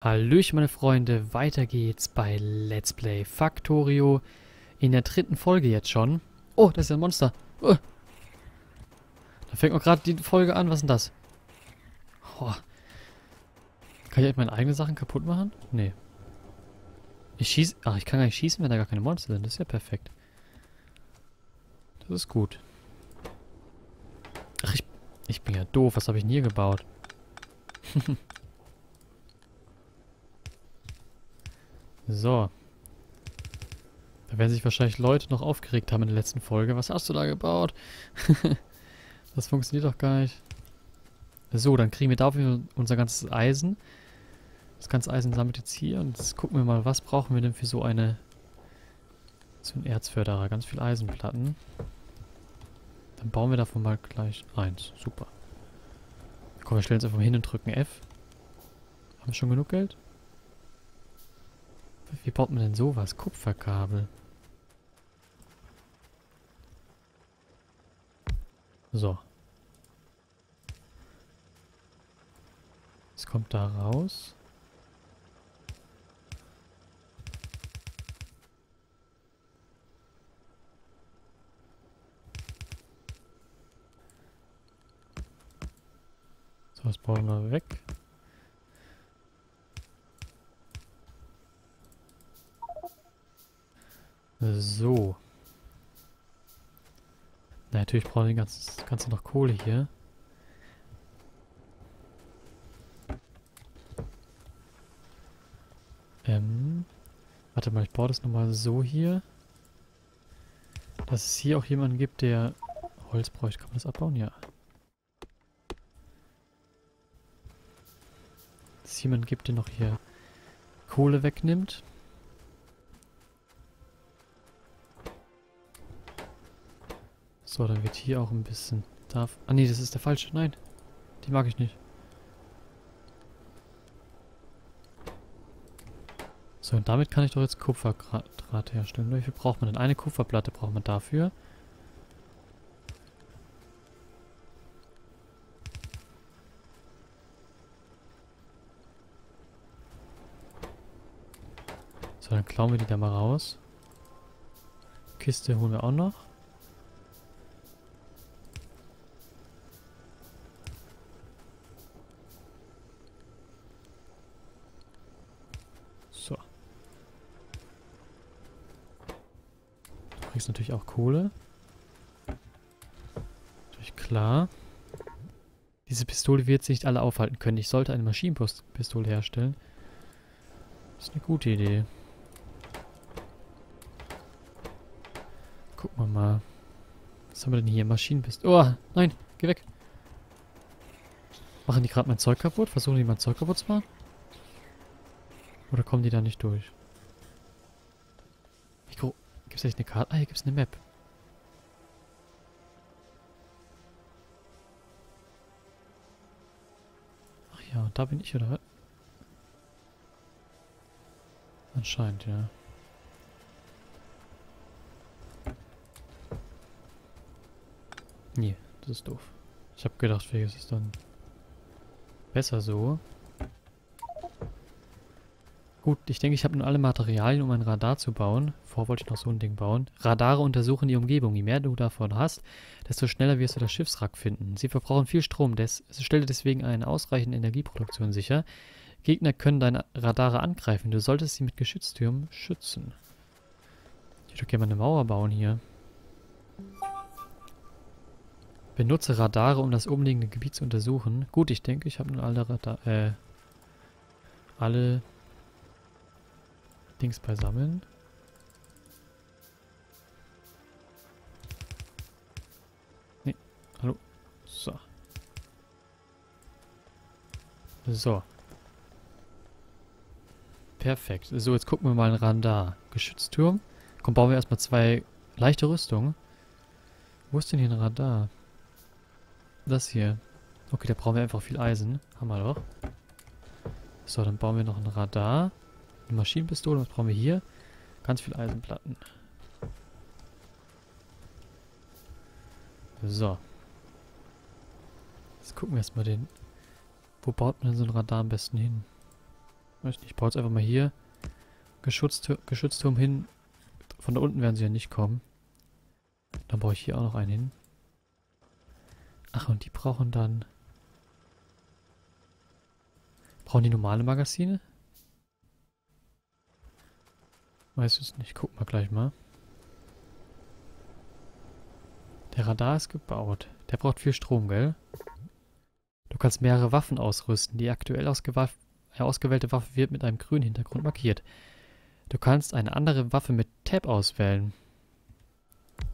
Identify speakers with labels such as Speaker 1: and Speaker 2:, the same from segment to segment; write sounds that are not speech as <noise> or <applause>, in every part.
Speaker 1: Hallöchen meine Freunde, weiter geht's bei Let's Play Factorio. In der dritten Folge jetzt schon. Oh, das ist ein Monster. Oh. Da fängt auch gerade die Folge an. Was ist denn das? Oh. Kann ich echt meine eigenen Sachen kaputt machen? Nee. Ich schieße... Ach, ich kann gar nicht schießen, wenn da gar keine Monster sind. Das ist ja perfekt. Das ist gut. Ach, ich, ich bin ja doof. Was habe ich denn hier gebaut? <laughs> So. Da werden sich wahrscheinlich Leute noch aufgeregt haben in der letzten Folge. Was hast du da gebaut? <laughs> das funktioniert doch gar nicht. So, dann kriegen wir dafür unser ganzes Eisen. Das ganze Eisen sammelt jetzt hier. Und jetzt gucken wir mal, was brauchen wir denn für so eine... So ein Erzförderer. Ganz viel Eisenplatten. Dann bauen wir davon mal gleich eins. Super. Komm, wir stellen uns einfach mal hin und drücken F. Haben wir schon genug Geld? Wie baut man denn sowas? Kupferkabel. So. Es kommt da raus. So, das bauen wir weg. So. Na, natürlich brauchen wir das Ganze noch Kohle hier. Ähm. Warte mal, ich baue das nochmal so hier. Dass es hier auch jemanden gibt, der Holz bräuchte. Kann man das abbauen? Ja. Dass es jemanden gibt, der noch hier Kohle wegnimmt. So, dann wird hier auch ein bisschen... Darf ah nee, das ist der falsche. Nein, die mag ich nicht. So, und damit kann ich doch jetzt Kupferdraht herstellen. Wie viel braucht man denn? Eine Kupferplatte braucht man dafür. So, dann klauen wir die da mal raus. Kiste holen wir auch noch. kriegst natürlich auch Kohle. Natürlich klar. Diese Pistole wird sich nicht alle aufhalten können. Ich sollte eine Maschinenpistole herstellen. Das ist eine gute Idee. Gucken wir mal. Was haben wir denn hier? Maschinenpistole. Oh, nein, geh weg. Machen die gerade mein Zeug kaputt? Versuchen die mein Zeug kaputt zu machen? Oder kommen die da nicht durch? Gibt es echt eine Karte? Ah, hier gibt es eine Map. Ja, da bin ich, oder was? Anscheinend, ja. Nee, das ist doof. Ich habe gedacht, vielleicht ist es dann besser so. Gut, ich denke, ich habe nun alle Materialien, um ein Radar zu bauen. Vorher wollte ich noch so ein Ding bauen. Radare untersuchen die Umgebung. Je mehr du davon hast, desto schneller wirst du das Schiffswrack finden. Sie verbrauchen viel Strom, des, stelle deswegen eine ausreichende Energieproduktion sicher. Gegner können deine Radare angreifen. Du solltest sie mit Geschütztürmen schützen. Ich würde gerne mal eine Mauer bauen hier. Benutze Radare, um das umliegende Gebiet zu untersuchen. Gut, ich denke, ich habe nun alle Radar, äh, alle Dings beisammeln. Nee, hallo. So. So. Perfekt. So, jetzt gucken wir mal einen Randar. Geschützturm. Komm, bauen wir erstmal zwei leichte Rüstungen. Wo ist denn hier ein Radar? Das hier. Okay, da brauchen wir einfach viel Eisen. Haben wir doch. So, dann bauen wir noch ein Radar. Eine Maschinenpistole, was brauchen wir hier? Ganz viel Eisenplatten. So. Jetzt gucken wir erstmal den... Wo baut man denn so ein Radar am besten hin? Weiß nicht, ich baue jetzt einfach mal hier Geschütztur Geschützturm hin. Von da unten werden sie ja nicht kommen. Dann baue ich hier auch noch einen hin. Ach, und die brauchen dann... Brauchen die normale Magazine? Weiß es nicht. Gucken wir gleich mal. Der Radar ist gebaut. Der braucht viel Strom, gell? Du kannst mehrere Waffen ausrüsten. Die aktuell ausgewa äh, ausgewählte Waffe wird mit einem grünen Hintergrund markiert. Du kannst eine andere Waffe mit Tab auswählen.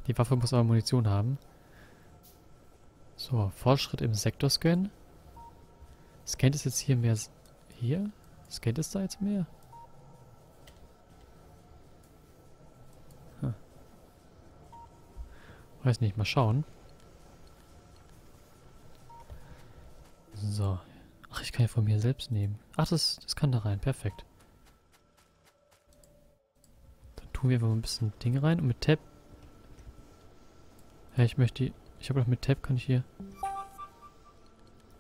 Speaker 1: Die Waffe muss aber Munition haben. So, Fortschritt im Sektorscan. Scannt es jetzt hier mehr... Hier? Scannt es da jetzt mehr? Weiß nicht, mal schauen. So. Ach, ich kann ja von mir selbst nehmen. Ach, das, das kann da rein. Perfekt. Dann tun wir einfach mal ein bisschen Dinge rein. Und mit Tab... Ja, ich möchte... Ich habe doch mit Tab kann ich hier...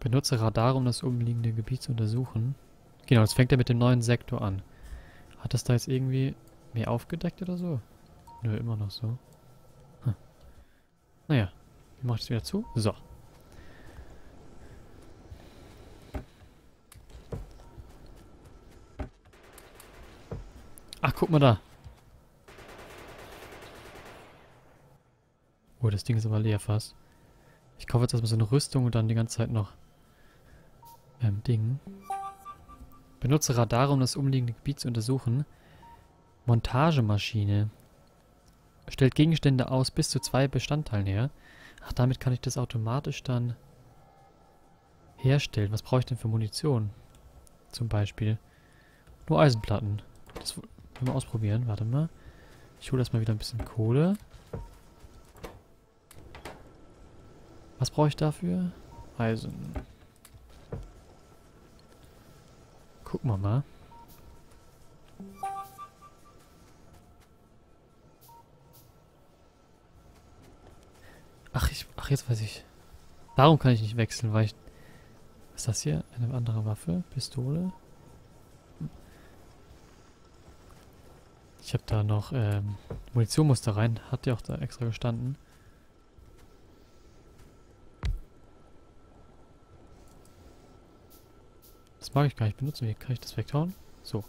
Speaker 1: Benutze Radar, um das umliegende Gebiet zu untersuchen. Genau, das fängt ja mit dem neuen Sektor an. Hat das da jetzt irgendwie mehr aufgedeckt oder so? Nö, immer noch so. Naja, wie mache ich das wieder zu? So. Ach, guck mal da. Oh, das Ding ist aber leer fast. Ich kaufe jetzt erstmal so eine Rüstung und dann die ganze Zeit noch ähm, Ding. Benutze Radar, um das umliegende Gebiet zu untersuchen. Montagemaschine. Stellt Gegenstände aus bis zu zwei Bestandteilen her. Ach, damit kann ich das automatisch dann herstellen. Was brauche ich denn für Munition? Zum Beispiel. Nur Eisenplatten. Das wollen wir ausprobieren. Warte mal. Ich hole erstmal wieder ein bisschen Kohle. Was brauche ich dafür? Eisen. Gucken wir mal. Ach, jetzt weiß ich. Darum kann ich nicht wechseln, weil ich... Was ist das hier? Eine andere Waffe? Pistole? Ich habe da noch ähm, Munition muss da rein. Hat ja auch da extra gestanden. Das mag ich gar nicht benutzen. Wie kann ich das weghauen? So.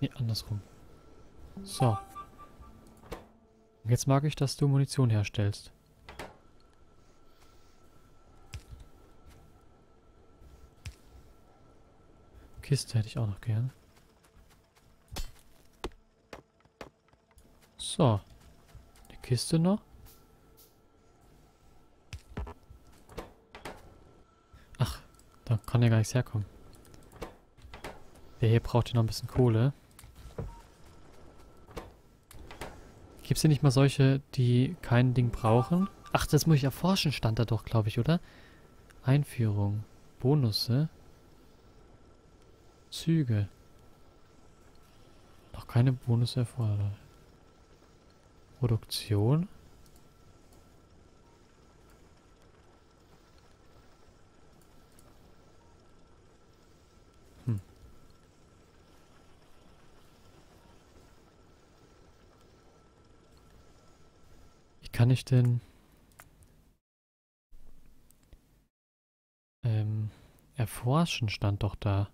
Speaker 1: Nee, andersrum. So. Jetzt mag ich, dass du Munition herstellst. Kiste hätte ich auch noch gern. So. Die Kiste noch. Ach, da kann ja gar nichts herkommen. Der hier braucht ja noch ein bisschen Kohle. Gibt es hier nicht mal solche, die kein Ding brauchen? Ach, das muss ich erforschen, stand da doch, glaube ich, oder? Einführung. Bonusse. Züge. Noch keine Bonusse erfordert. Produktion. Kann ich denn ähm, erforschen stand doch da.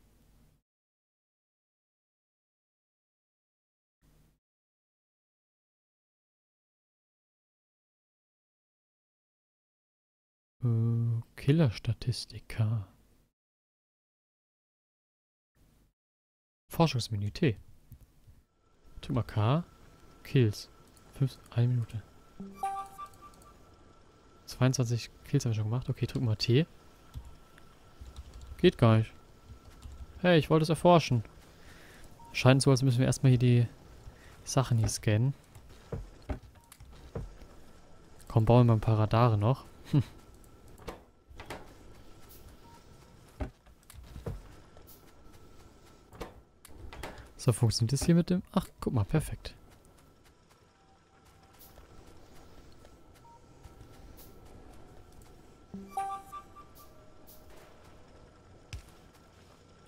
Speaker 1: Äh, Killerstatistika. Forschungsmenü T. Mal K. Kills. Fünf, eine Minute. 22 Kills habe ich schon gemacht. Okay, drück mal T. Geht gar nicht. Hey, ich wollte es erforschen. Scheint so, als müssen wir erstmal hier die Sachen hier scannen. Komm, bauen wir mal ein paar Radare noch. Hm. <laughs> So, funktioniert das hier mit dem... Ach, guck mal, perfekt.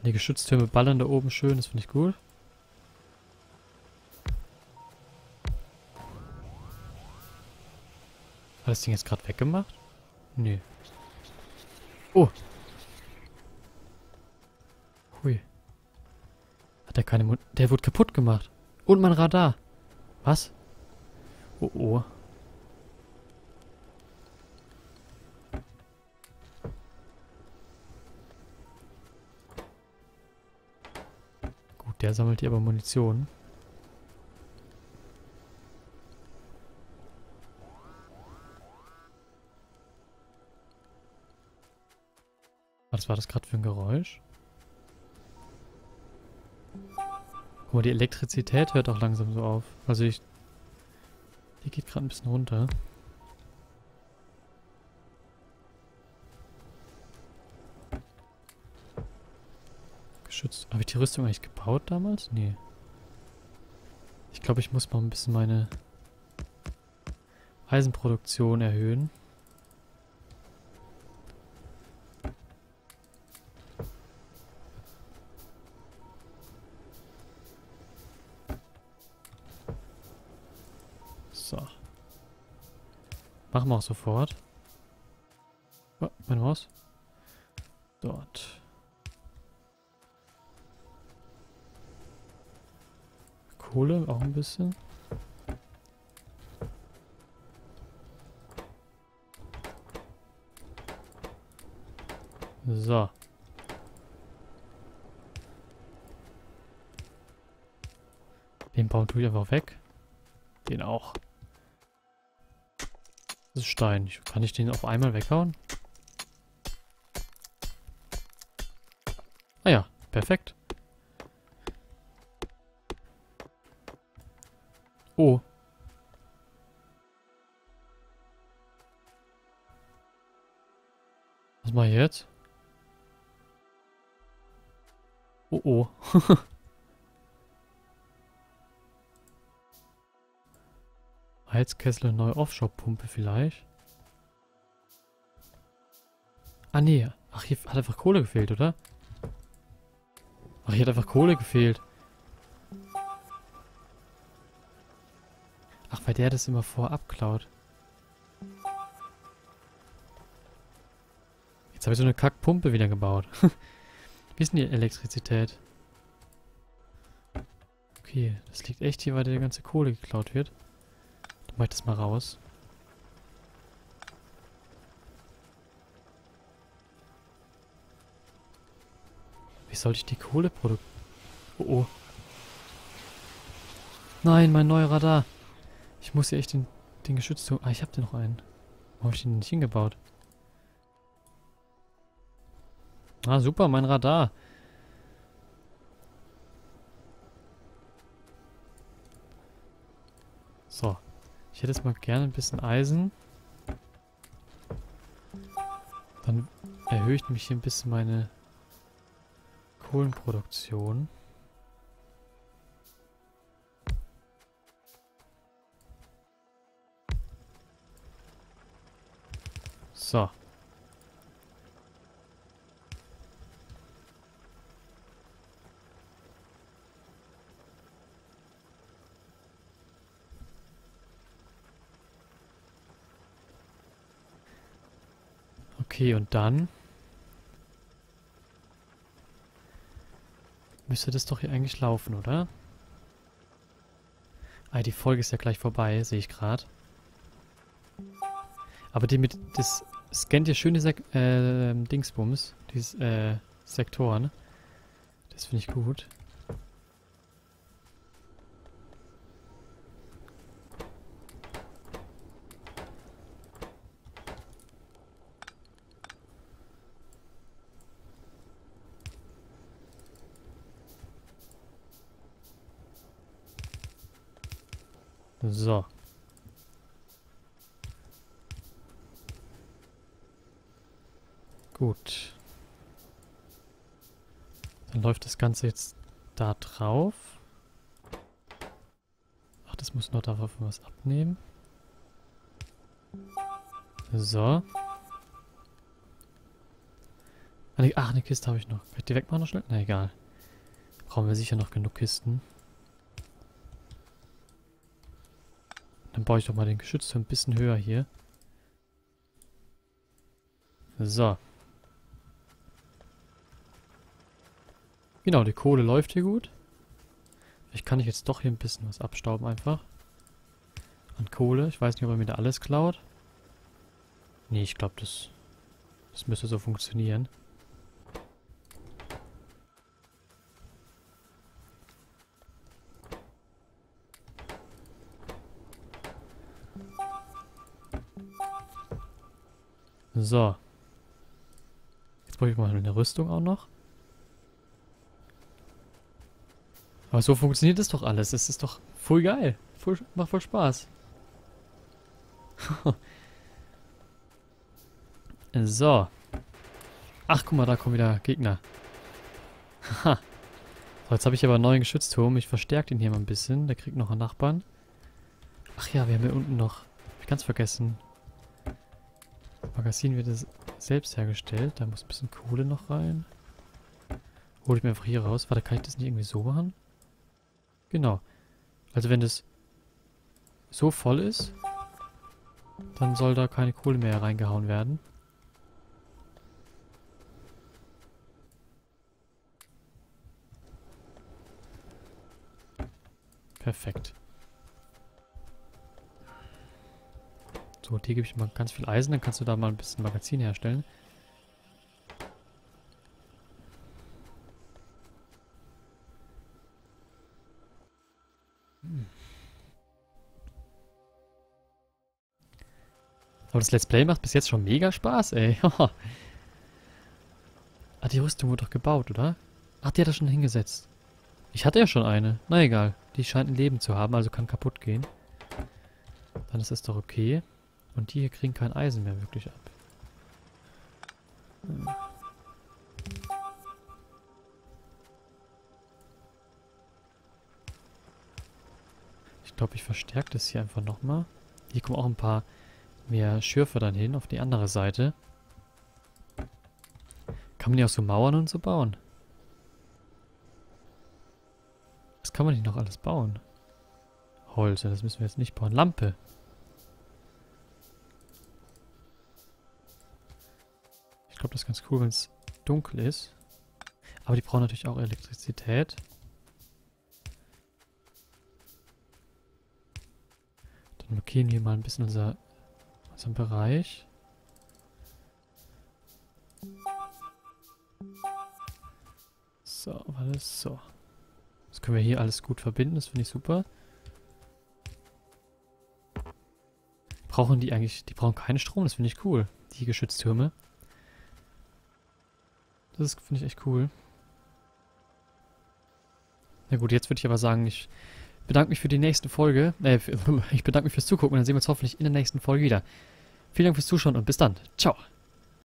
Speaker 1: Die Geschütztürme ballern da oben schön, das finde ich gut. Hat das Ding jetzt gerade weggemacht? Nee. Oh. Hui. Hat der keine Mut Der wurde kaputt gemacht. Und mein Radar. Was? Oh oh. Der sammelt hier aber Munition. Was war das gerade für ein Geräusch? Guck mal, die Elektrizität hört auch langsam so auf. Also ich... Die geht gerade ein bisschen runter. Geschützt. Habe ich die Rüstung eigentlich gebaut damals? Nee. Ich glaube, ich muss mal ein bisschen meine Eisenproduktion erhöhen. Machen wir auch sofort. Oh, meine Maus. Dort. Kohle auch ein bisschen. So. Den Baum tue ich einfach weg. Den auch. Das ist Stein. Kann ich den auf einmal weghauen? Ah ja, perfekt. Oh. Was ich jetzt? Oh oh. <laughs> Heizkessel, neue Offshore-Pumpe vielleicht. Ah, nee. Ach, hier hat einfach Kohle gefehlt, oder? Ach, hier hat einfach Kohle gefehlt. Weil der das immer vorab klaut. Jetzt habe ich so eine Kackpumpe wieder gebaut. <laughs> Wie ist denn die Elektrizität? Okay, das liegt echt hier, weil der ganze Kohle geklaut wird. Mach ich das mal raus. Wie soll ich die Kohle produzieren? Oh oh. Nein, mein neuer Radar. Ich muss hier echt den, den Geschützturm... Ah, ich hab den noch einen. Warum habe ich den nicht hingebaut? Ah, super, mein Radar. So. Ich hätte jetzt mal gerne ein bisschen Eisen. Dann erhöhe ich nämlich hier ein bisschen meine Kohlenproduktion. So. Okay, und dann... Müsste das doch hier eigentlich laufen, oder? Ah, die Folge ist ja gleich vorbei, sehe ich gerade. Aber die mit... Das scannt ja schöne Sek äh, Dingsbums. Dieses, äh, Sektoren. Das finde ich gut. So. Gut. Dann läuft das Ganze jetzt da drauf. Ach, das muss noch darauf was abnehmen. So. Ach, eine Kiste habe ich noch. Kann ich die wegmachen noch schnell? Na egal. Brauchen wir sicher noch genug Kisten. Dann baue ich doch mal den Geschützturm ein bisschen höher hier. So. Genau, die Kohle läuft hier gut. Vielleicht kann ich jetzt doch hier ein bisschen was abstauben einfach. An Kohle. Ich weiß nicht, ob er mir da alles klaut. Nee, ich glaube, das, das müsste so funktionieren. So. Jetzt brauche ich mal eine Rüstung auch noch. Aber so funktioniert das doch alles. Es ist doch voll geil. Voll, macht voll Spaß. <laughs> so. Ach, guck mal, da kommen wieder Gegner. so, <laughs> jetzt habe ich aber einen neuen Geschützturm. Ich verstärke den hier mal ein bisschen. Der kriegt noch einen Nachbarn. Ach ja, wir haben hier unten noch... Hab ich ganz vergessen. Magazin wird selbst hergestellt. Da muss ein bisschen Kohle noch rein. Hole ich mir einfach hier raus. Warte, kann ich das nicht irgendwie so machen? Genau. Also wenn das so voll ist, dann soll da keine Kohle mehr reingehauen werden. Perfekt. So, hier gebe ich mal ganz viel Eisen, dann kannst du da mal ein bisschen Magazin herstellen. Aber das Let's Play macht bis jetzt schon mega Spaß, ey. <laughs> ah, die Rüstung wurde doch gebaut, oder? Ach, die hat er schon hingesetzt. Ich hatte ja schon eine. Na egal. Die scheint ein Leben zu haben, also kann kaputt gehen. Dann ist es doch okay. Und die hier kriegen kein Eisen mehr wirklich ab. Ich glaube, ich verstärke das hier einfach nochmal. Hier kommen auch ein paar mehr Schürfe dann hin auf die andere Seite. Kann man hier auch so Mauern und so bauen? Was kann man hier noch alles bauen? Holz, das müssen wir jetzt nicht bauen. Lampe. Ich glaube, das ist ganz cool, wenn es dunkel ist. Aber die brauchen natürlich auch Elektrizität. Dann markieren wir mal ein bisschen unser, unseren Bereich. So, warte, so. Das können wir hier alles gut verbinden, das finde ich super. Brauchen die eigentlich, die brauchen keinen Strom, das finde ich cool. Die Geschütztürme. Das finde ich echt cool. Na gut, jetzt würde ich aber sagen, ich bedanke mich für die nächste Folge. Äh, <laughs> ich bedanke mich fürs Zugucken und dann sehen wir uns hoffentlich in der nächsten Folge wieder. Vielen Dank fürs Zuschauen und bis dann. Ciao.